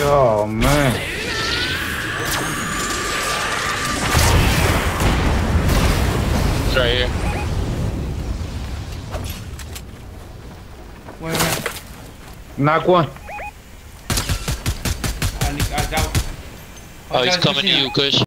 Oh man. It's right here. Wait, wait. Knock one. I, need, I. Oh, he's coming to you, Kush.